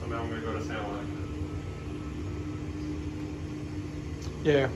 So now I'm gonna go to San Juan. Yeah.